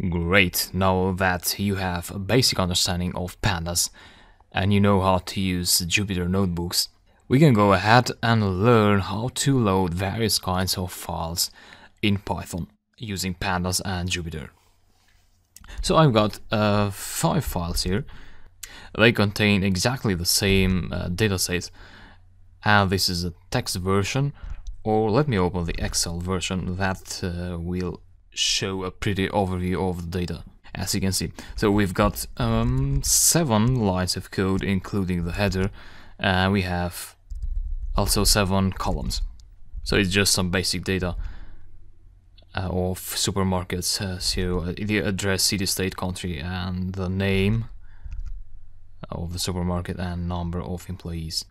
Great, now that you have a basic understanding of pandas and you know how to use Jupyter notebooks, we can go ahead and learn how to load various kinds of files in Python using pandas and Jupyter. So I've got uh, five files here. They contain exactly the same uh, dataset and this is a text version or let me open the Excel version that uh, will show a pretty overview of the data as you can see. So we've got um, seven lines of code including the header and we have also seven columns. So it's just some basic data uh, of supermarkets, uh, so uh, the address, city, state, country and the name of the supermarket and number of employees.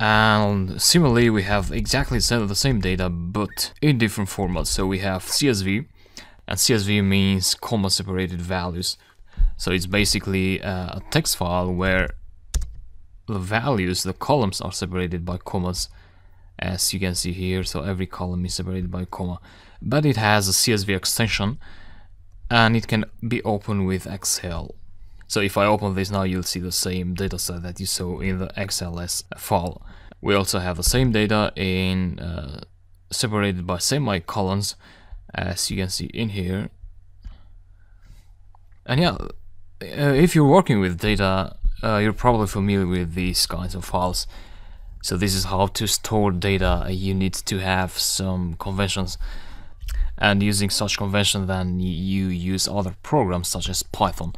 And similarly, we have exactly the same data, but in different formats. So we have CSV, and CSV means comma separated values. So it's basically uh, a text file where the values, the columns are separated by commas, as you can see here. So every column is separated by comma, but it has a CSV extension, and it can be opened with Excel. So if I open this now, you'll see the same dataset that you saw in the XLS file. We also have the same data in uh, separated by semicolons, as you can see in here. And yeah, uh, if you're working with data, uh, you're probably familiar with these kinds of files. So this is how to store data. You need to have some conventions and using such convention then you use other programs such as Python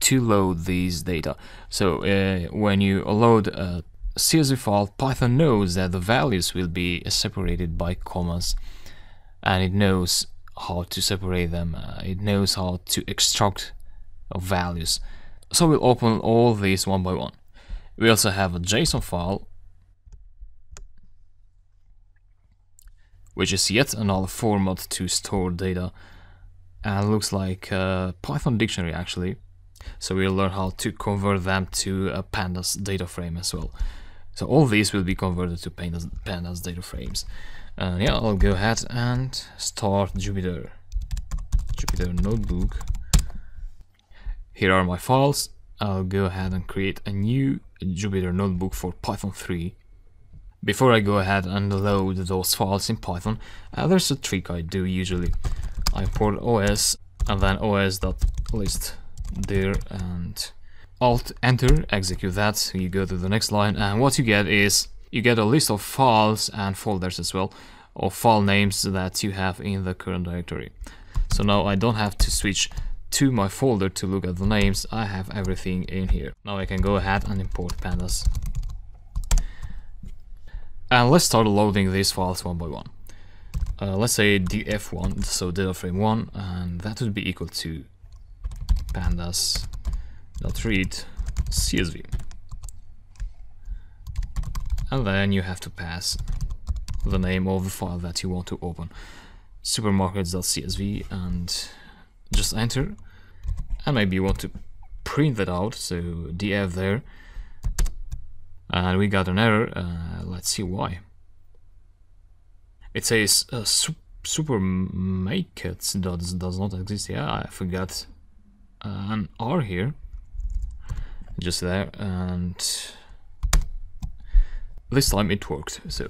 to load these data. So uh, when you load a CSV file, Python knows that the values will be separated by commas and it knows how to separate them. Uh, it knows how to extract values. So we'll open all these one by one. We also have a JSON file which is yet another format to store data and looks like a Python dictionary actually so we'll learn how to convert them to a pandas data frame as well. So all these will be converted to pandas, pandas data frames. And yeah, I'll go ahead and start Jupyter. Jupyter notebook. Here are my files. I'll go ahead and create a new Jupyter notebook for Python 3. Before I go ahead and load those files in Python, uh, there's a trick I do usually. I import os and then os.list there and alt enter execute that. You go to the next line and what you get is you get a list of files and folders as well or file names that you have in the current directory. So now I don't have to switch to my folder to look at the names. I have everything in here. Now I can go ahead and import pandas. And let's start loading these files one by one. Uh, let's say df1 so data frame 1 and that would be equal to pandas dot read csv and then you have to pass the name of the file that you want to open. Supermarkets.csv and just enter. And maybe you want to print that out so df there. And we got an error uh, let's see why. It says uh, su supermarkets does, does not exist. Yeah I forgot an R here. Just there and this time it worked so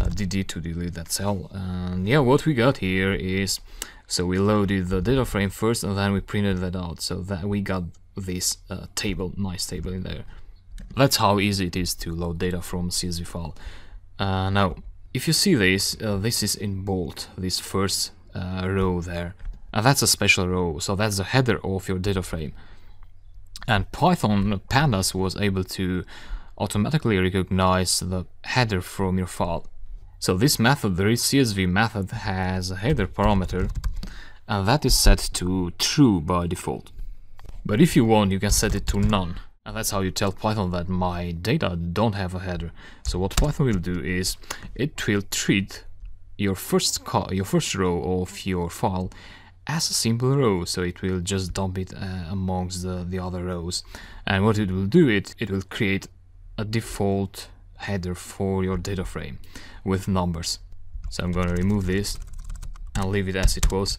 uh, DD to delete that cell. And yeah what we got here is so we loaded the data frame first and then we printed that out. So that we got this uh, table nice table in there. That's how easy it is to load data from CSV file. Uh, now if you see this uh, this is in bold this first uh, row there and that's a special row, so that's the header of your data frame. And Python pandas was able to automatically recognize the header from your file. So this method, the readCSV method, has a header parameter, and that is set to true by default. But if you want, you can set it to none. And that's how you tell Python that my data don't have a header. So what Python will do is, it will treat your first your first row of your file as a simple row so it will just dump it uh, amongst the, the other rows and what it will do it it will create a default header for your data frame with numbers so I'm gonna remove this and leave it as it was.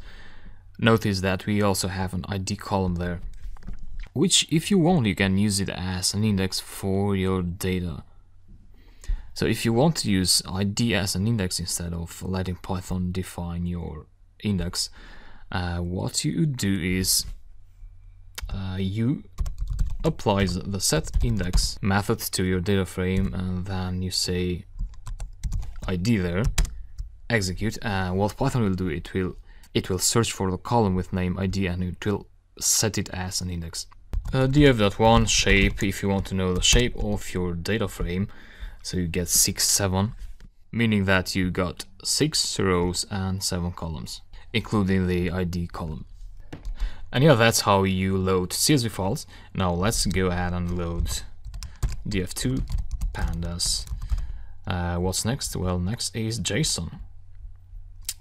Notice that we also have an ID column there, which if you want you can use it as an index for your data. So if you want to use ID as an index instead of letting Python define your index, uh, what you do is uh, you applies the set index method to your data frame and then you say id there execute and what python will do it will it will search for the column with name id and it will set it as an index. Uh, df.1 shape if you want to know the shape of your data frame? So you get 6 7 meaning that you got 6 rows and 7 columns including the id column and yeah, that's how you load CSV files. Now let's go ahead and load df2 pandas. Uh, what's next? Well, next is JSON.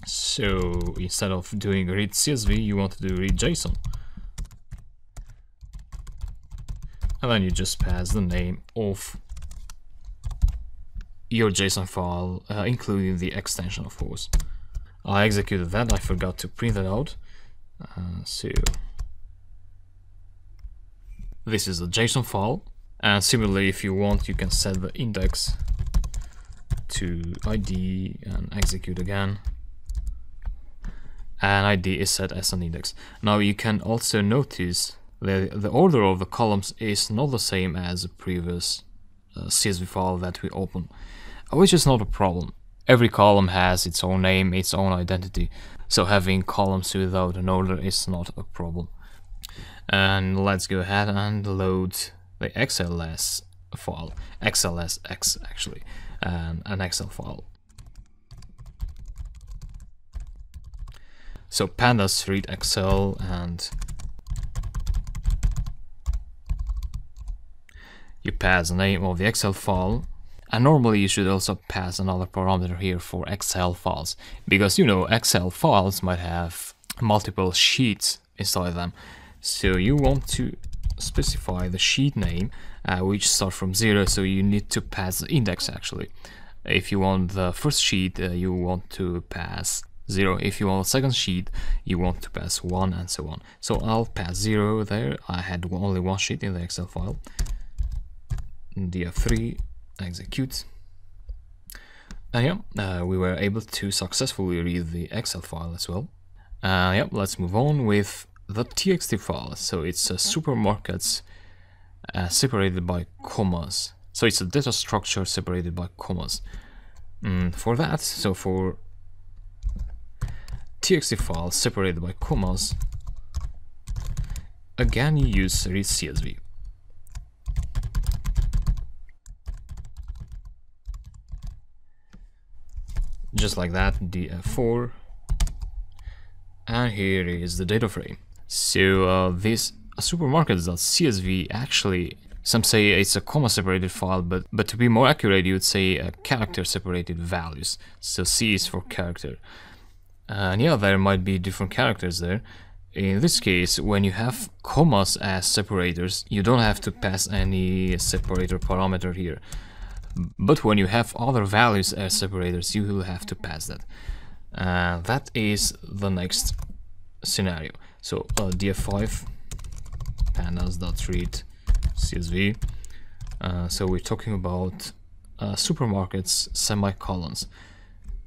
So instead of doing read CSV, you want to do read JSON. And then you just pass the name of your JSON file, uh, including the extension, of course. I executed that, I forgot to print it out. Uh, so this is a JSON file and similarly if you want you can set the index to ID and execute again and ID is set as an index. Now you can also notice that the order of the columns is not the same as the previous uh, CSV file that we opened, which is not a problem. Every column has its own name, its own identity, so having columns without an order is not a problem. And let's go ahead and load the XLS file, XLSX actually, um, an Excel file. So pandas read Excel and you pass the name of the Excel file and normally you should also pass another parameter here for Excel files because you know Excel files might have multiple sheets inside them so you want to specify the sheet name, uh, which starts from zero, so you need to pass the index actually. If you want the first sheet, uh, you want to pass 0. If you want the second sheet, you want to pass 1 and so on. So I'll pass 0 there. I had only one sheet in the Excel file. df3 execute. And yeah, uh, we were able to successfully read the Excel file as well. Uh, yeah, let's move on with the txt file. So it's a supermarkets uh, separated by commas. So it's a data structure separated by commas. Mm, for that, so for txt file separated by commas, again you use read CSV. Just like that, df4, and here is the data frame. So uh, this supermarkets.csv actually some say it's a comma separated file, but, but to be more accurate, you would say character separated values. So C is for character. And yeah, there might be different characters there. In this case, when you have commas as separators, you don't have to pass any separator parameter here. But when you have other values as separators, you will have to pass that. Uh, that is the next scenario. So uh, df5 pandas.read csv. Uh, so we're talking about uh, supermarkets semicolons.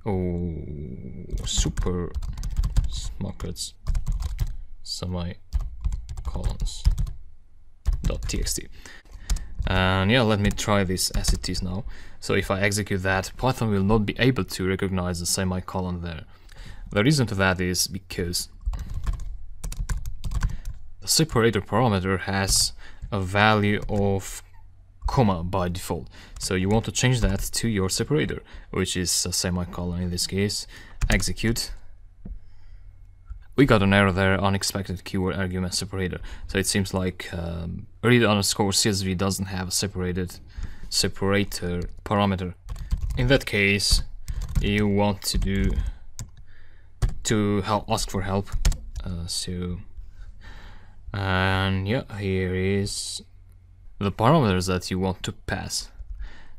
Oh, supermarkets semicolons dot txt. And yeah, let me try this as it is now. So if I execute that, Python will not be able to recognize the semicolon there. The reason to that is because the separator parameter has a value of comma by default. So you want to change that to your separator, which is a semicolon in this case. Execute. We got an error there, unexpected keyword argument separator. So it seems like um, read underscore CSV doesn't have a separated separator parameter. In that case, you want to do to help ask for help. Uh, so and yeah here is the parameters that you want to pass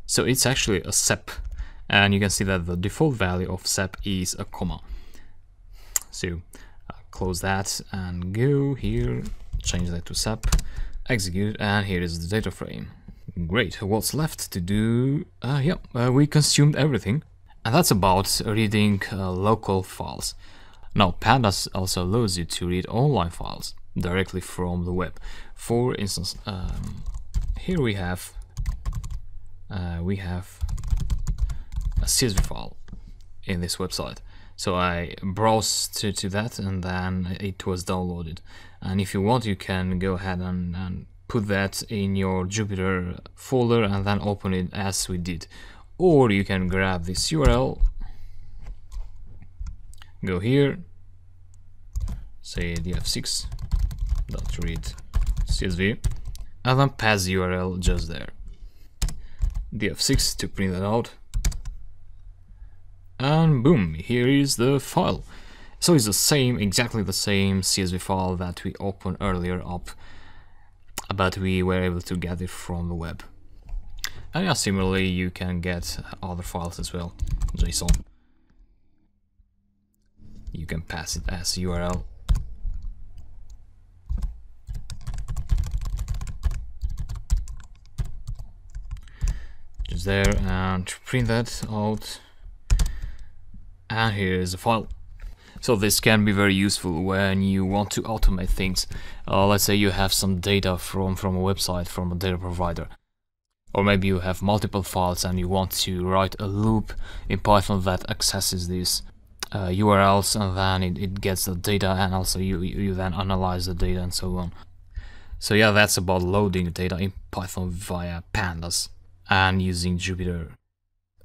so it's actually a sep and you can see that the default value of sep is a comma So close that and go here, change that to sep, execute, and here is the data frame. Great, what's left to do? Uh, yeah, uh, we consumed everything. And that's about reading uh, local files. Now, Pandas also allows you to read online files directly from the web. For instance, um, here we have uh, we have a CSV file in this website. So I browsed to, to that and then it was downloaded. And if you want, you can go ahead and, and put that in your Jupyter folder and then open it as we did. Or you can grab this URL, go here, say df6 read csv, and then pass the URL just there. df6 to print that out, and boom, here is the file. So it's the same, exactly the same CSV file that we opened earlier up, but we were able to get it from the web. And yeah, similarly, you can get other files as well, JSON. You can pass it as URL. Just there and print that out and here is a file. So this can be very useful when you want to automate things. Uh, let's say you have some data from, from a website, from a data provider. Or maybe you have multiple files and you want to write a loop in Python that accesses these uh, URLs and then it, it gets the data and also you, you then analyze the data and so on. So yeah, that's about loading data in Python via pandas and using Jupyter.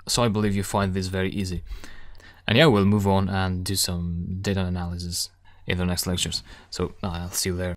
So I believe you find this very easy. And yeah, we'll move on and do some data analysis in the next lectures. So I'll see you there.